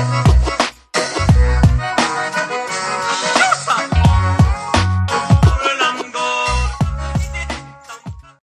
Bye.